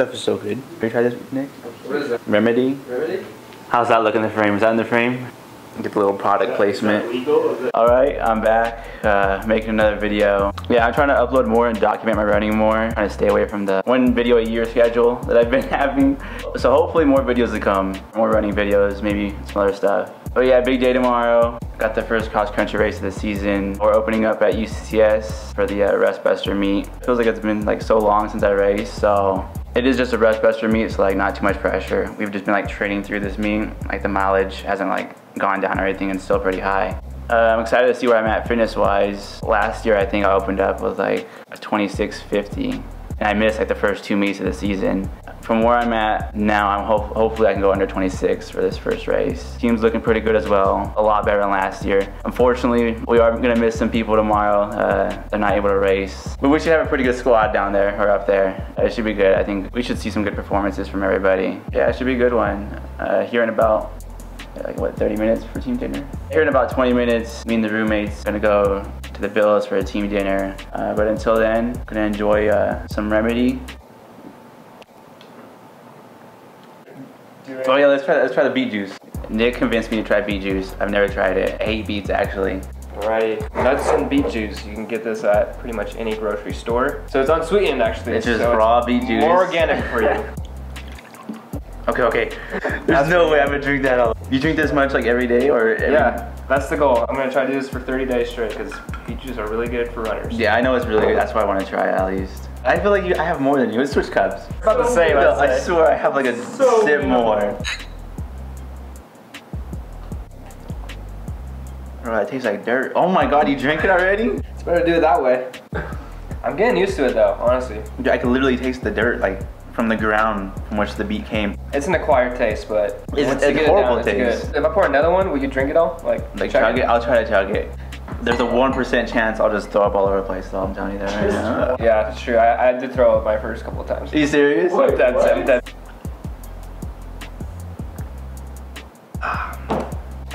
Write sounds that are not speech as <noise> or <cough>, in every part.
stuff is so good. Have you tried this, Nick? What is that? Remedy? Remedy? How's that look in the frame? Is that in the frame? Get the little product placement. All right, I'm back, uh, making another video. Yeah, I'm trying to upload more and document my running more. Trying to stay away from the one video a year schedule that I've been <laughs> having. So hopefully more videos to come, more running videos, maybe some other stuff. But yeah, big day tomorrow. Got the first cross country race of the season. We're opening up at UCCS for the uh, Rust Buster meet. Feels like it's been like so long since I raced, so it is just a Rust Buster meet, so like not too much pressure. We've just been like training through this meet. Like the mileage hasn't like gone down or anything and still pretty high. Uh, I'm excited to see where I'm at fitness wise. Last year I think I opened up with like a 2650 and I missed like the first two meets of the season. From where I'm at now, I'm ho hopefully I can go under 26 for this first race. Team's looking pretty good as well, a lot better than last year. Unfortunately, we are gonna miss some people tomorrow. Uh, they're not able to race. But we should have a pretty good squad down there or up there. It should be good. I think we should see some good performances from everybody. Yeah, it should be a good one. Uh, here in about like what 30 minutes for team dinner here in about 20 minutes me and the roommates gonna go to the bills for a team dinner uh, but until then gonna enjoy uh, some remedy oh yeah let's try let's try the beet juice nick convinced me to try beet juice i've never tried it i hate beets actually Right, nuts and beet juice. You can get this at pretty much any grocery store. So it's unsweetened actually. it's just so raw beet juice More organic for you. <laughs> okay okay there's no way i'm gonna drink that all you drink this much like every day or every... yeah, that's the goal. I'm gonna try to do this for 30 days straight because beet juice are really good for runners. Yeah, I know it's really good. That's why I want to try it at least. I feel like you, I have more than you. Let's switch cups. About the same, I swear I have like a So sip more. Bro, it tastes like dirt. Oh my god, you drank it already? It's better to do it that way. I'm getting used to it though, honestly. I can literally taste the dirt like from the ground from which the beet came. It's an acquired taste, but It's- it's get it horrible down, it's taste. good. If I pour another one, will you drink it all? Like, Like chug chug it, I'll try to chug it. There's a 1% chance I'll just throw up all over the place though, I'm telling you that right now. Yeah, it's true. I, I did throw up my first couple of times. Are you serious? But that's it. That,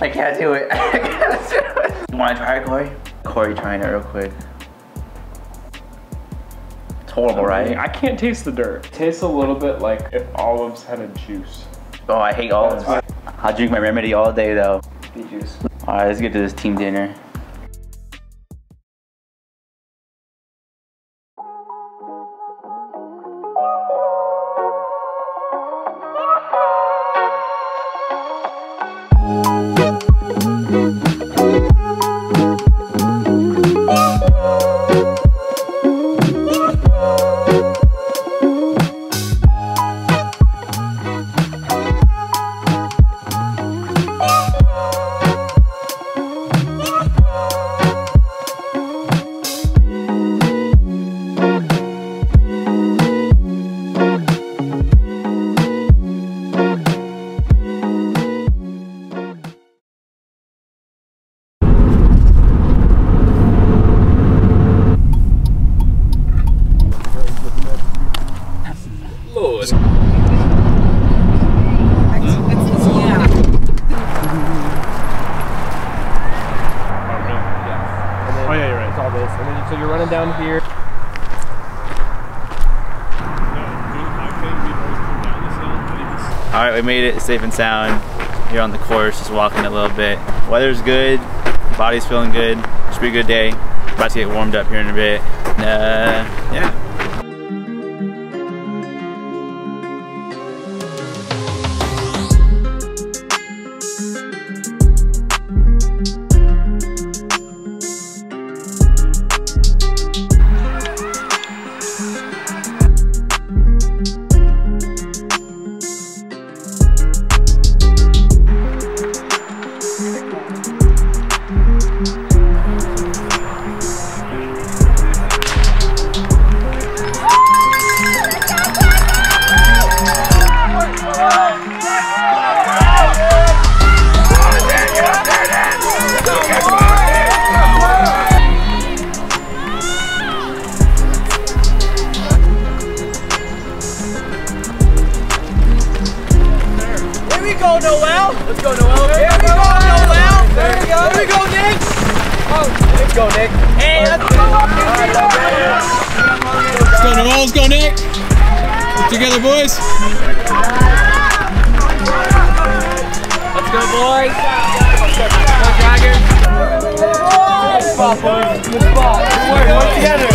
I can't do it. <laughs> I can't do it. You wanna try it, Corey? Corey trying it real quick. It's horrible, right? I can't taste the dirt. It tastes a little bit like if olives had a juice. Oh, I hate olives. I'll drink my remedy all day though. beet juice. All right, let's get to this team dinner. So you're running down here. All right, we made it safe and sound here on the course, just walking a little bit. Weather's good, body's feeling good. Should be a good day. About to get warmed up here in a bit. Uh, yeah. Get together, boys. Let's go, boys. Go, Dragons. Good spot, boys. Good spot. Work together.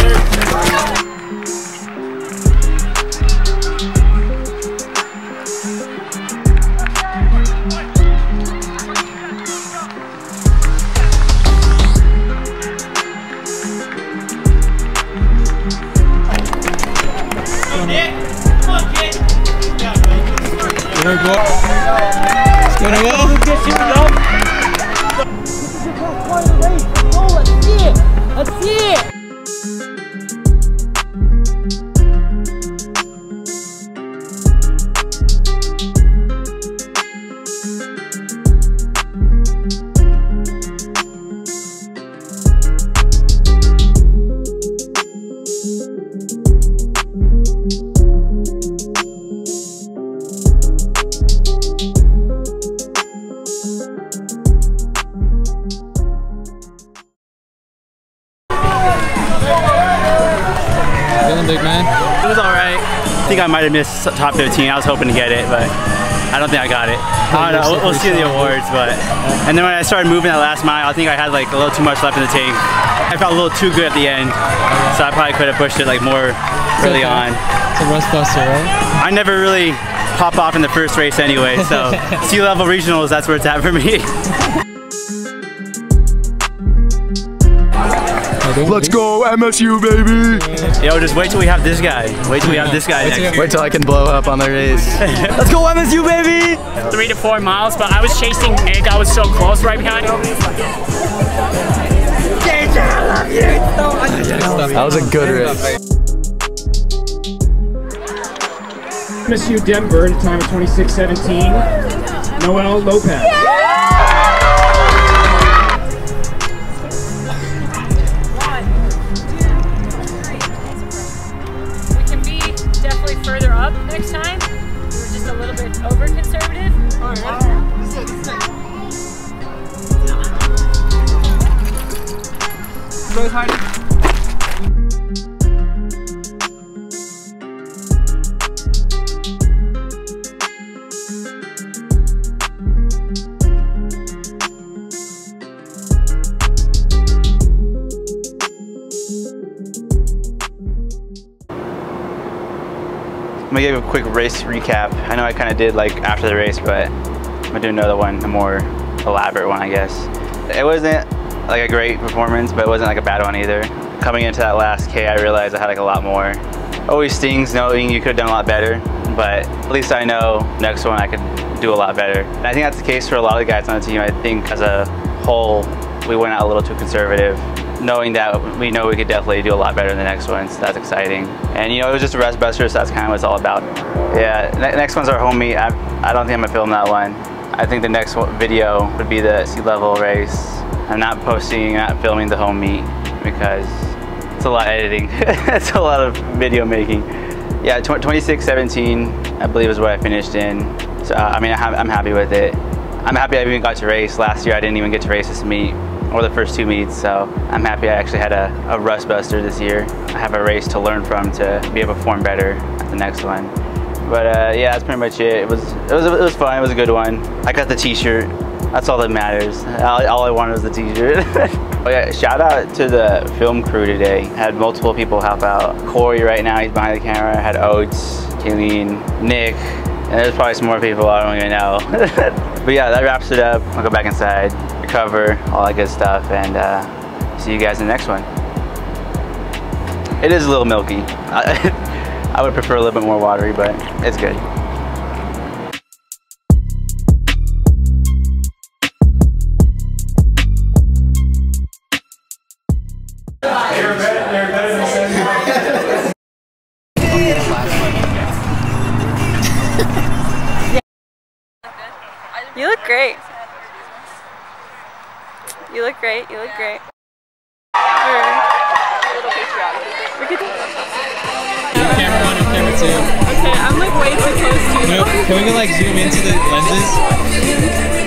Think I might have missed top 15. I was hoping to get it, but I don't think I got it. I don't know. We'll, we'll see the awards, but and then when I started moving that last mile, I think I had like a little too much left in the tank. I felt a little too good at the end, so I probably could have pushed it like more early on. It's a rust buster, right? I never really pop off in the first race anyway, so <laughs> sea level regionals, that's where it's at for me. <laughs> Let's go MSU, baby! Yo, just wait till we have this guy. Wait till we have this guy next. Wait till I can blow up on the race. <laughs> Let's go MSU, baby! three to four miles, but I was chasing Nick. I was so close right behind him. That was a good race. MSU Denver at a time of 26:17. Noel Lopez. We bit over conservative. I'm gonna give a quick race recap. I know I kind of did like after the race, but I'm gonna do another one, a more elaborate one, I guess. It wasn't like a great performance, but it wasn't like a bad one either. Coming into that last K, I realized I had like a lot more. Always stings knowing you could have done a lot better, but at least I know next one I could do a lot better. And I think that's the case for a lot of the guys on the team. I think as a whole, we went out a little too conservative knowing that we know we could definitely do a lot better in the next one, so that's exciting. And you know, it was just a rust buster, so that's kind of what it's all about. Yeah, ne next one's our home meet. I, I don't think I'm gonna film that one. I think the next video would be the sea level race. I'm not posting, not filming the home meet because it's a lot of editing. <laughs> it's a lot of video making. Yeah, 26, 17, I believe is what I finished in. So uh, I mean, I'm happy with it. I'm happy I even got to race. Last year I didn't even get to race this meet or the first two meets, so I'm happy I actually had a, a rust buster this year. I have a race to learn from to be able to perform better at the next one. But uh, yeah, that's pretty much it. It was, it was it was fun. It was a good one. I got the T-shirt. That's all that matters. All, all I wanted was the T-shirt. <laughs> oh yeah, shout out to the film crew today. Had multiple people help out. Corey right now, he's behind the camera. Had Oates, Kayleen, Nick, and there's probably some more people I don't even know. <laughs> but yeah, that wraps it up. I'll go back inside, recover, all that good stuff, and uh, see you guys in the next one. It is a little milky. I, <laughs> I would prefer a little bit more watery, but it's good. You look great. You look great. You look great. Camera one and camera two. Okay, I'm like way too close to Can we, can we like zoom into the lenses?